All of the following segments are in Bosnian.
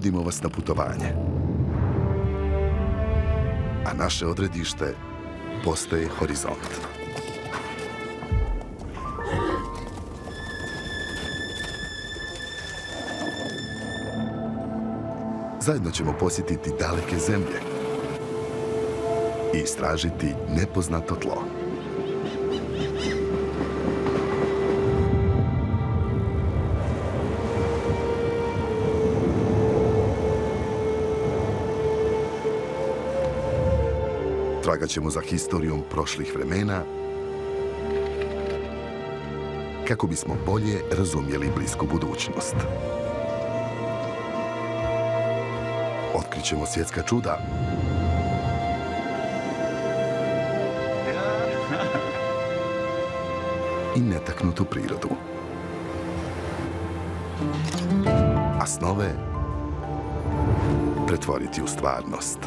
vodimo vas na putovanje. A naše odredište postaje horizont. Zajedno ćemo posjetiti daleke zemlje i istražiti nepoznato tlo. Tragat ćemo za historijom prošlih vremena kako bismo bolje razumjeli blisku budućnost. Otkrićemo svjetska čuda. I netaknutu prirodu. A snove pretvoriti u stvarnost.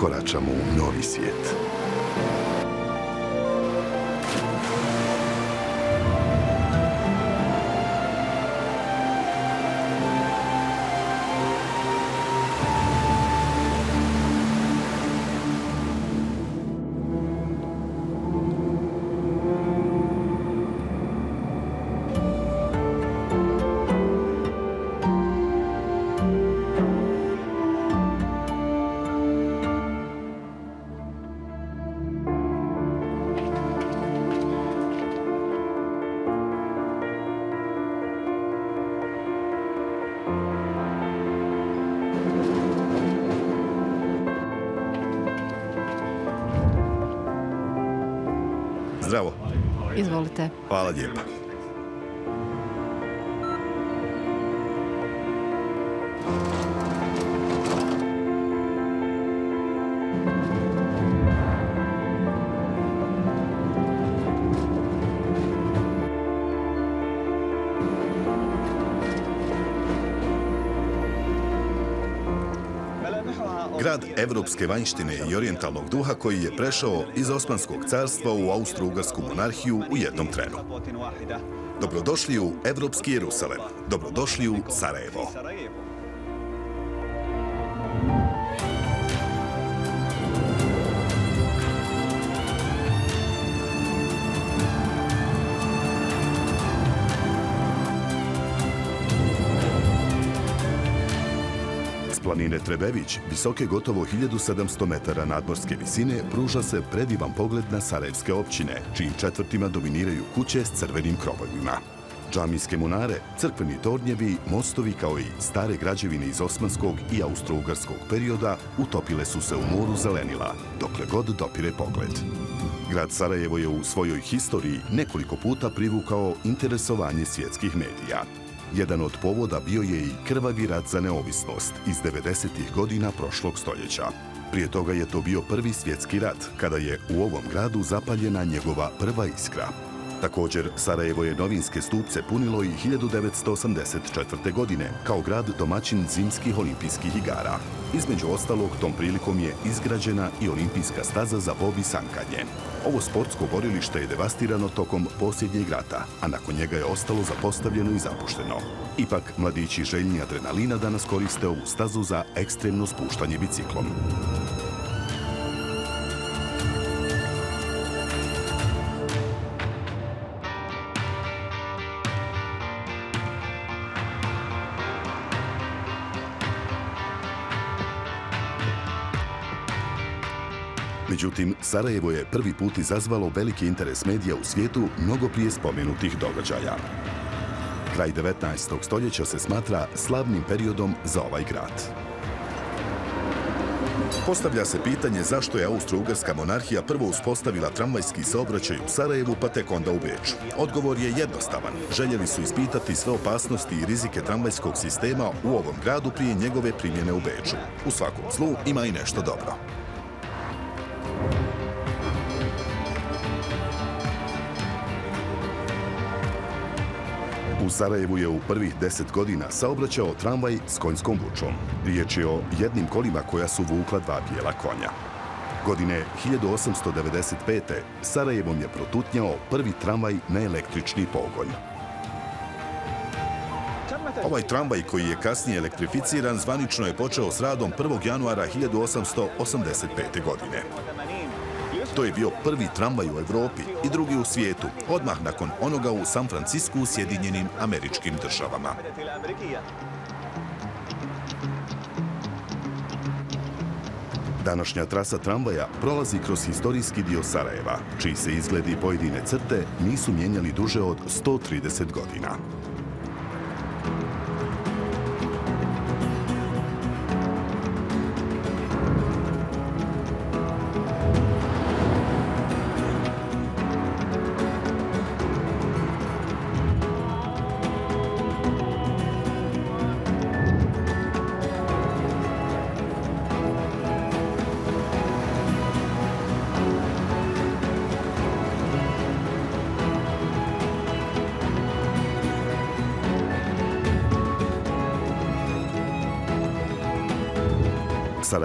Ukoračamo u novi svijet. Izvolite. Hvala lijepa. Evropske vanjštine i orijentalnog duha koji je prešao iz Osmanskog carstva u Austro-Ugarsku monarhiju u jednom trenu. Dobrodošli u Evropski Jerusalem. Dobrodošli u Sarajevo. Planine Trebević, visoke gotovo 1700 metara nadmorske visine, pruža se predivan pogled na Sarajevske općine, čijim četvrtima dominiraju kuće s crvenim krovovima. Džamijske munare, crkveni tornjevi, mostovi kao i stare građevine iz osmanskog i austro-ugarskog perioda utopile su se u moru zelenila, dokle god dopire pogled. Grad Sarajevo je u svojoj historiji nekoliko puta privukao interesovanje svjetskih medija. Jedan od povoda bio je i krvavi rat za neovisnost iz 90-ih godina prošlog stoljeća. Prije toga je to bio prvi svjetski rat, kada je u ovom gradu zapaljena njegova prva iskra. Također, Sarajevo je novinske stupce punilo i 1984. godine kao grad domaćin zimskih olimpijskih igara. Između ostalog, tom prilikom je izgrađena i olimpijska staza za bob i sankanje. Ovo sportsko borilište je devastirano tokom posljednjeg rata, a nakon njega je ostalo zapostavljeno i zapušteno. Ipak, mladići željni adrenalina danas koriste ovu stazu za ekstremno spuštanje biciklom. Međutim, Sarajevo je prvi put izazvalo veliki interes medija u svijetu mnogo prije spomenutih događaja. Kraj 19. stoljeća se smatra slavnim periodom za ovaj grad. Postavlja se pitanje zašto je Austro-Ugarska monarhija prvo uspostavila tramvajski saobraćaj u Sarajevu, pa tek onda u Beču. Odgovor je jednostavan. Željeli su ispitati sve opasnosti i rizike tramvajskog sistema u ovom gradu prije njegove primjene u Beču. U svakom zlu ima i nešto dobro. U Sarajevu je u prvih deset godina saobraćao tramvaj s konjskom vučom. Riječ je o jednim kolima koja su vukla dva bijela konja. Godine 1895. Sarajevom je protutnjao prvi tramvaj na električni pogon. Ovaj tramvaj koji je kasnije elektrificiran zvanično je počeo s radom 1. januara 1885. godine. To je bio prvi tramvaj u Evropi i drugi u svijetu, odmah nakon onoga u San Francisku u Sjedinjenim američkim državama. Današnja trasa tramvaja prolazi kroz historijski dio Sarajeva, čiji se izgledi pojedine crte nisu mijenjali duže od 130 godina.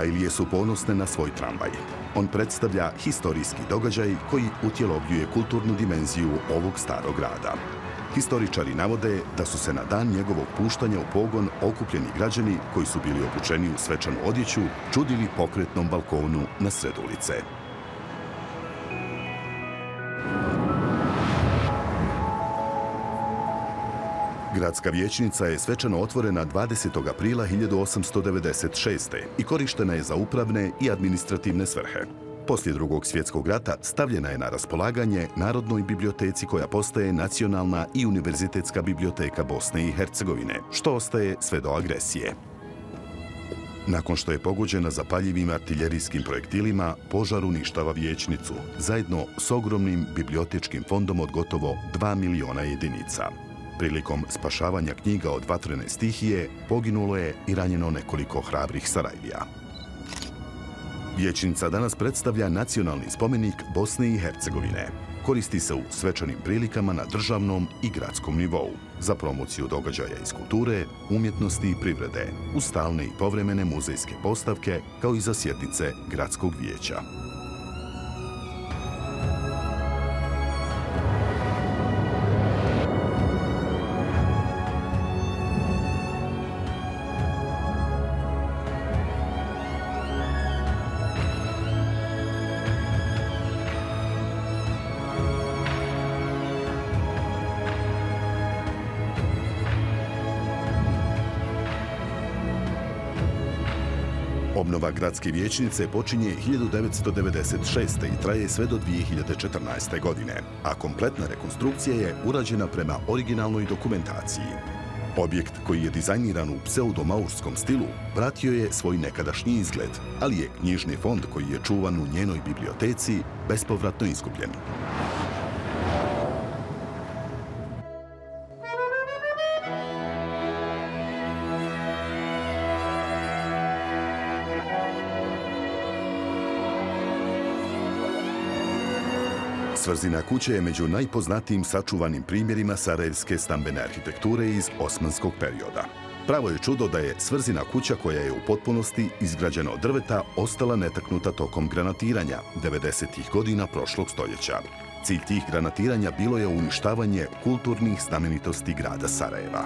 Sarajlije su ponosne na svoj tramvaj. On predstavlja historijski događaj koji utjelovljuje kulturnu dimenziju ovog starog grada. Historičari navode da su se na dan njegovog puštanja u pogon okupljeni građani koji su bili obučeni u svečanu odjeću čudili pokretnom balkonu na sred ulice. Gradska vječnica je svečano otvorena 20. aprila 1896. i korištena je za upravne i administrativne svrhe. Poslije drugog svjetskog rata stavljena je na raspolaganje Narodnoj biblioteci koja postaje nacionalna i univerzitetska biblioteka Bosne i Hercegovine, što ostaje sve do agresije. Nakon što je pogođena zapaljivim artiljerijskim projektilima, požar uništava vječnicu, zajedno s ogromnim bibliotečkim fondom od gotovo 2 miliona jedinica. Prilikom spašavanja knjiga od vatrene stihije poginulo je i ranjeno nekoliko hrabrih Sarajlija. Vječnica danas predstavlja nacionalni spomenik Bosne i Hercegovine. Koristi se u svečanim prilikama na državnom i gradskom nivou za promociju događaja iz kulture, umjetnosti i privrede, u stalne i povremene muzejske postavke kao i za sjednice gradskog vijeća. Obnova gradske vječnice počinje 1996. i traje sve do 2014. godine, a kompletna rekonstrukcija je urađena prema originalnoj dokumentaciji. Objekt koji je dizajniran u pseudomaurskom stilu vratio je svoj nekadašnji izgled, ali je knjižni fond koji je čuvan u njenoj biblioteci bespovratno izgubljen. Svrzina kuće je među najpoznatijim sačuvanim primjerima sarajevske stambene arhitekture iz osmanskog perioda. Pravo je čudo da je svrzina kuća koja je u potpunosti izgrađena od drveta ostala netaknuta tokom granatiranja 90. godina prošlog stoljeća. Cilj tih granatiranja bilo je uništavanje kulturnih znamenitosti grada Sarajeva.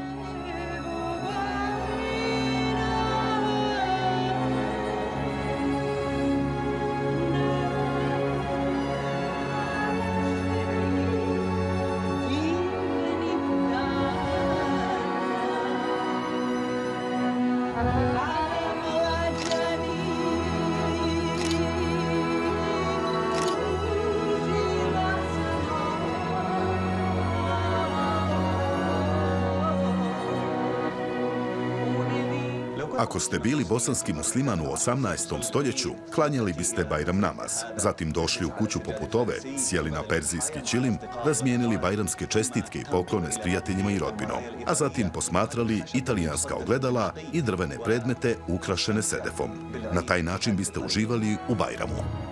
Ako ste bili bosanski musliman u 18. stoljeću, klanjali biste Bajram namaz, zatim došli u kuću poput ove, sjeli na perzijski čilim, razmijenili bajramske čestitke i poklone s prijateljima i rodbinom, a zatim posmatrali italijanska ogledala i drvene predmete ukrašene sedefom. Na taj način biste uživali u Bajramu.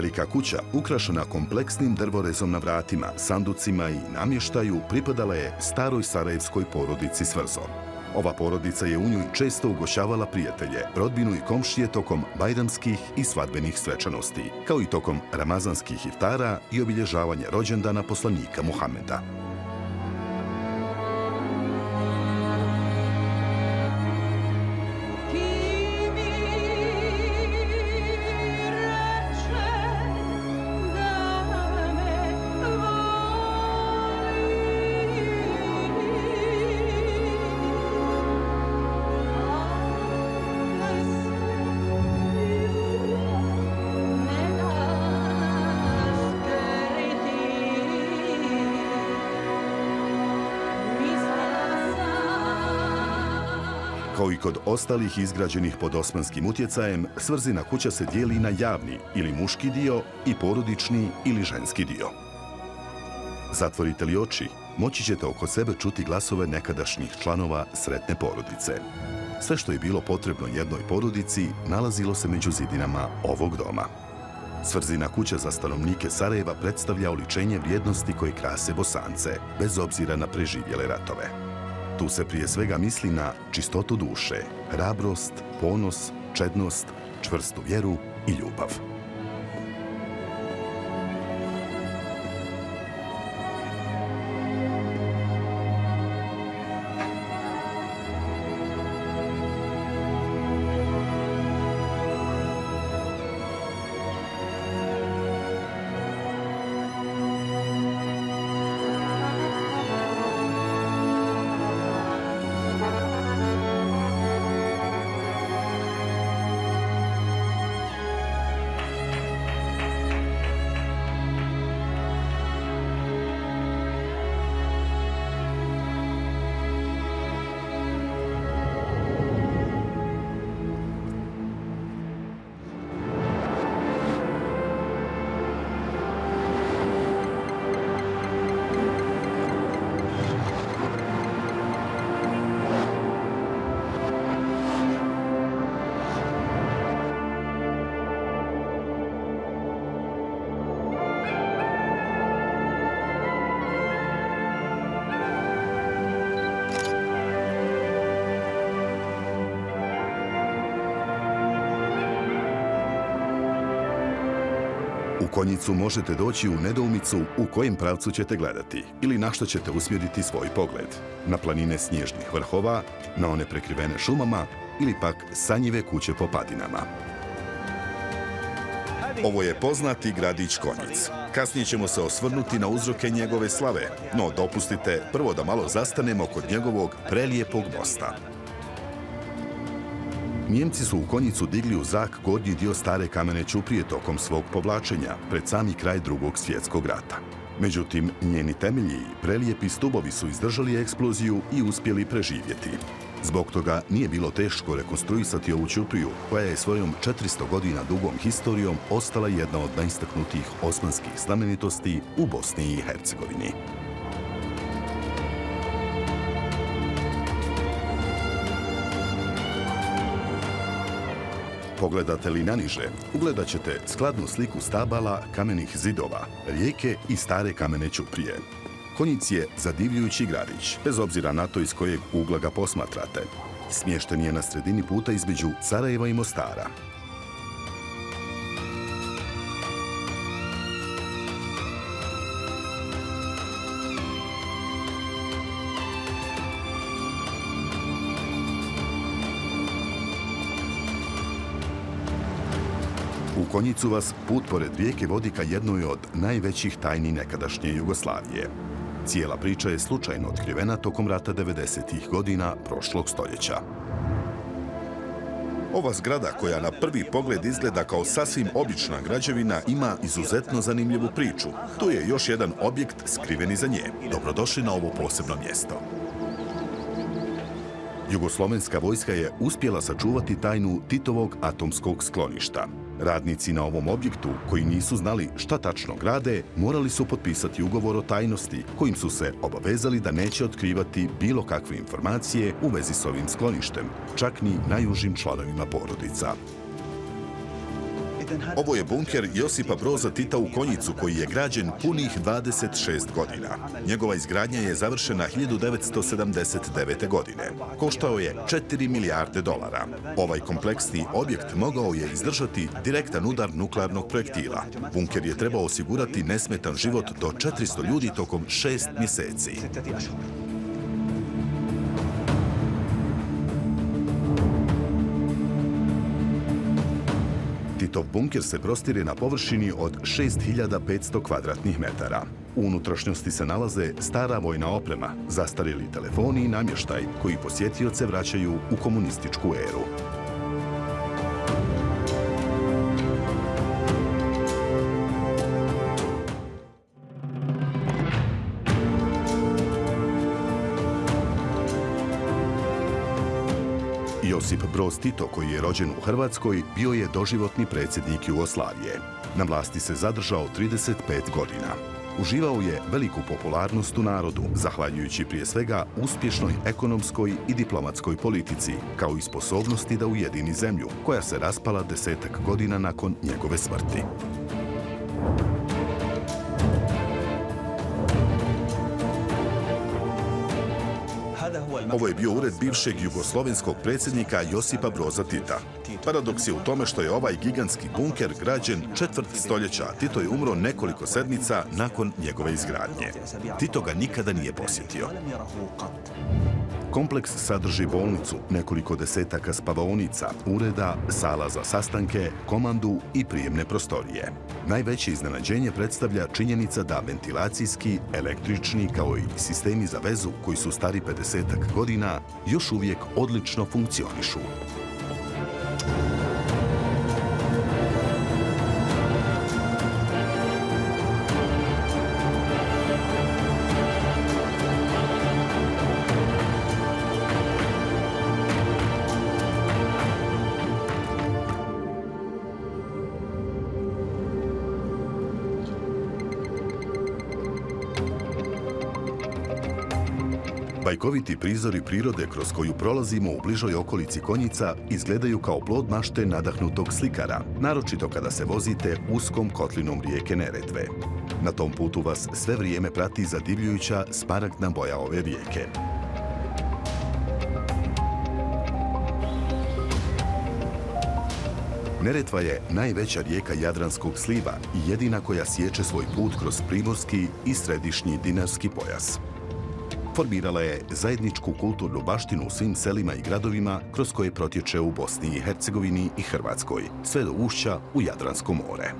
Velika kuća, ukrašena kompleksnim drvorezom na vratima, sanducima i namještaju, pripadala je staroj sarajevskoj porodici Svrzo. Ova porodica je u njoj često ugošavala prijatelje, rodbinu i komšije tokom bajramskih i svadbenih svečanosti, kao i tokom ramazanskih iftara i obilježavanja rođendana poslanika Muhameda. Kao i kod ostalih izgrađenih pod osmanskim utjecajem, svrzina kuća se dijeli na javni ili muški dio i porodični ili ženski dio. Zatvorite li oči, moći ćete oko sebe čuti glasove nekadašnjih članova sretne porodice. Sve što je bilo potrebno jednoj porodici nalazilo se među zidinama ovog doma. Svrzina kuća za stanovnike Sarajeva predstavlja oličenje vrijednosti koje krase Bosance, bez obzira na preživjele ratove. Tu se prije svega misli na čistotu duše, hrabrost, ponos, čednost, čvrstu vjeru i ljubav. Konjicu možete doći u nedoumicu u kojem pravcu ćete gledati ili na što ćete usmjeriti svoj pogled. Na planine snježnih vrhova, na one prekrivene šumama ili pak sanjive kuće po padinama. Ovo je poznati gradić Konjic. Kasnije ćemo se osvrnuti na uzroke njegove slave, no dopustite prvo da malo zastanemo kod njegovog prelijepog mosta. Njemci su u konjicu digli u zak gornji dio stare kamene Ćuprije tokom svog povlačenja pred sami kraj drugog svjetskog rata. Međutim, njeni temelji i prelijepi stubovi su izdržali eksploziju i uspjeli preživjeti. Zbog toga nije bilo teško rekonstruisati ovu Ćupriju, koja je svojom 400 godina dugom historijom ostala jedna od najistaknutijih osmanskih znamenitosti u Bosni i Hercegovini. Pogledate li naniže, ugledat ćete skladnu sliku stabala, kamenih zidova, rijeke i stare kamene čuprije. Konjic je zadivljujući gradić, bez obzira na to iz kojeg ugla ga posmatrate. Smješten je na sredini puta između Sarajeva i Mostara, Konjicu vas put pored rijeke vodi ka jednoj od najvećih tajni nekadašnje Jugoslavije. Cijela priča je slučajno otkrivena tokom rata 90-ih godina prošlog stoljeća. Ova zgrada koja na prvi pogled izgleda kao sasvim obična građevina ima izuzetno zanimljivu priču. Tu je još jedan objekt skriven iza nje. Dobrodošli na ovo posebno mjesto. Jugoslovenska vojska je uspjela sačuvati tajnu Titovog atomskog skloništa. Radnici na ovom objektu, koji nisu znali šta tačno grade, morali su potpisati ugovor o tajnosti, kojim su se obavezali da neće otkrivati bilo kakve informacije u vezi s ovim skloništem, čak ni najužim članovima porodica. Ovo je bunker Josipa Broza Tita u Konjicu koji je građen punih 26 godina. Njegova izgradnja je završena 1979. godine. Koštao je 4 milijarde dolara. Ovaj kompleksni objekt mogao je izdržati direktan udar nuklearnog projektila. Bunker je trebao osigurati nesmetan život do 400 ljudi tokom šest mjeseci. Titov bunker se prostire na površini od 6500 kvadratnih metara. U unutrašnjosti se nalaze stara vojna oprema, zastarili telefoni i namještaj koji posjetioce vraćaju u komunističku eru. Josip Broz Tito, koji je rođen u Hrvatskoj, bio je doživotni predsjednik Jugoslavije. Na vlasti se zadržao 35 godina. Uživao je veliku popularnost u narodu, zahvaljujući prije svega uspješnoj ekonomskoj i diplomatskoj politici, kao i sposobnosti da ujedini zemlju, koja se raspala desetak godina nakon njegove smrti. Ovo je bio ured bivšeg jugoslovenskog predsjednika Josipa Broza Tita. Paradoks je u tome što je ovaj gigantski bunker građen četvrt stoljeća, a Tito je umro nekoliko sedmica nakon njegove izgradnje. Tito ga nikada nije posjetio. Kompleks sadrži bolnicu, nekoliko desetaka spavaonica, ureda, sala za sastanke, komandu i prijemne prostorije. Najveće iznenađenje predstavlja činjenica da ventilacijski, električni kao i sistemi za vezu koji su stari 50 godina još uvijek odlično funkcionišu. Slikoviti prizori prirode kroz koju prolazimo u bližoj okolici konjica izgledaju kao plod mašte nadahnutog slikara, naročito kada se vozite uskom kotlinom rijeke Neretve. Na tom putu vas sve vrijeme prati zadivljujuća smaragdna boja ove rijeke. Neretva je najveća rijeka Jadranskog sliva i jedina koja sječe svoj put kroz primorski i središnji dinarski pojas formirala je zajedničku kulturnu baštinu u svim selima i gradovima kroz koje protječe u Bosni i Hercegovini i Hrvatskoj, sve do ušća u Jadransko more.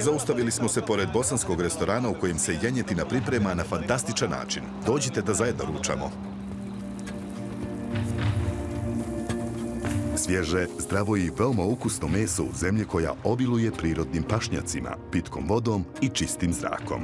Zaustavili smo se pored bosanskog restorana u kojem se jenjetina priprema na fantastičan način. Dođite da zajedno ručamo. Svježe, zdravo i veoma ukusno meso u zemlji koja obiluje prirodnim pašnjacima, pitkom vodom i čistim zrakom.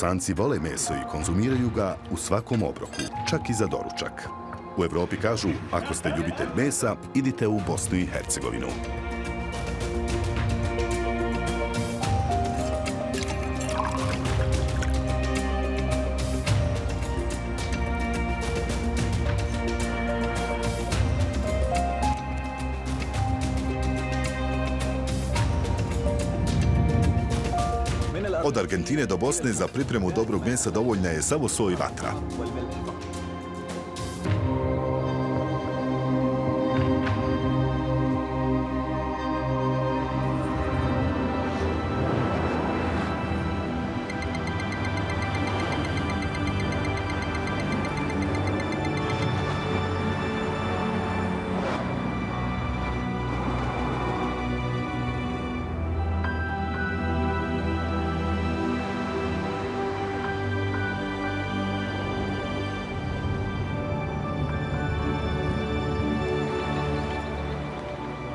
Bosanci vole meso i konzumiraju ga u svakom obroku, čak i za doručak. U Evropi kažu, ako ste ljubitelj mesa, idite u Bosnu i Hercegovinu. Od Argentine do Bosne za pripremu dobrog mesa dovoljna je samo soj vatra.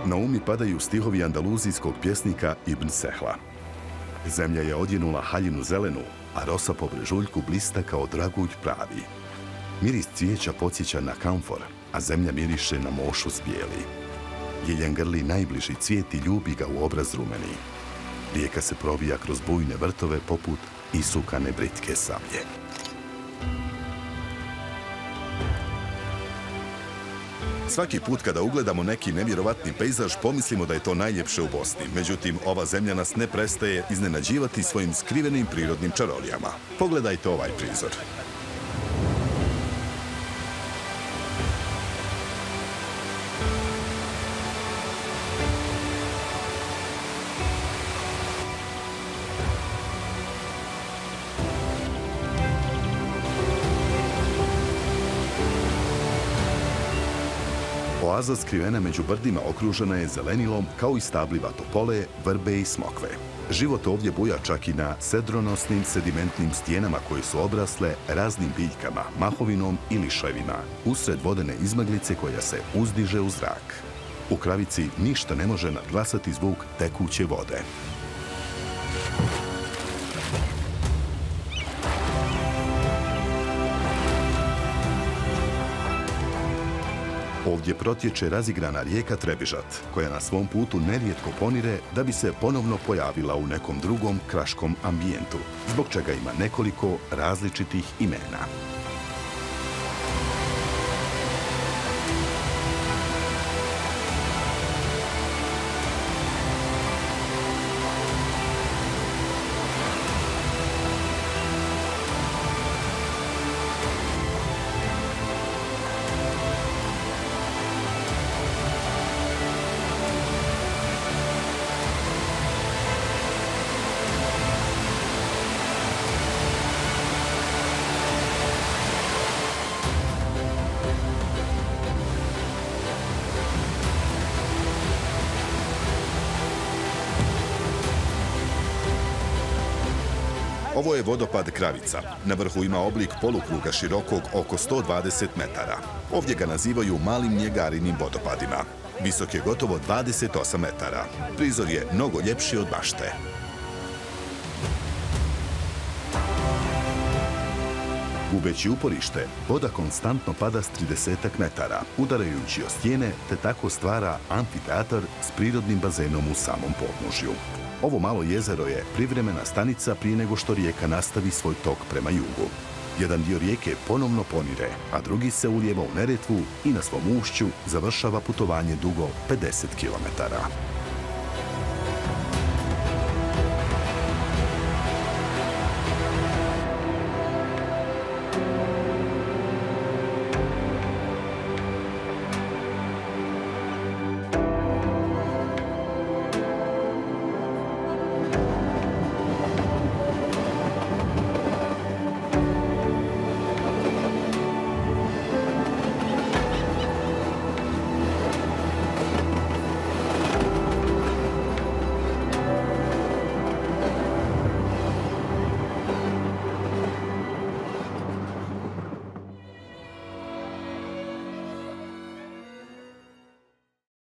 Na umi padaju stihovi andaluzijskog pjesnika Ibn Sehla. Zemlja je odjenula haljinu zelenu, a rosa po brežuljku blista kao dragulj pravi. Miris cvijeća podsjeća na kamfor, a zemlja miriše na mošu spijeli. Jeljen grli najbliži cvijet i ljubi ga u obraz rumeni. Rijeka se provija kroz bujne vrtove poput isukane britke sablje. Svaki put kada ugledamo neki nevjerovatni pejzaž, pomislimo da je to najljepše u Bosni. Međutim, ova zemlja nas ne prestaje iznenađivati svojim skrivenim prirodnim čarolijama. Pogledajte ovaj prizor. Oaza skrivena među brdima okružena je zelenilom kao i stabli vatopole, vrbe i smokve. Život ovdje buja čak i na sedronosnim sedimentnim stijenama koje su obrasle raznim biljkama, mahovinom i lišajvima, usred vodene izmaglice koja se uzdiže u zrak. U kravici ništa ne može nadglasati zvuk tekuće vode. Ovdje protječe razigrana rijeka Trebižat, koja na svom putu nerijetko ponire da bi se ponovno pojavila u nekom drugom kraškom ambijentu, zbog čega ima nekoliko različitih imena. Ovo je vodopad Kravica. Na vrhu ima oblik polukruga širokog oko 120 metara. Ovdje ga nazivaju malim njegarinim vodopadima. Visok je gotovo 28 metara. Prizor je mnogo ljepši od bašte. Gubeći uporište, voda konstantno pada s 30 metara, udarajući o stijene, te tako stvara amfiteatar s prirodnim bazenom u samom podnožju. Ovo malo jezero je privremena stanica prije nego što rijeka nastavi svoj tok prema jugu. Jedan dio rijeke ponovno ponire, a drugi se ulijeva u Neretvu i na svom ušću završava putovanje dugo 50 kilometara.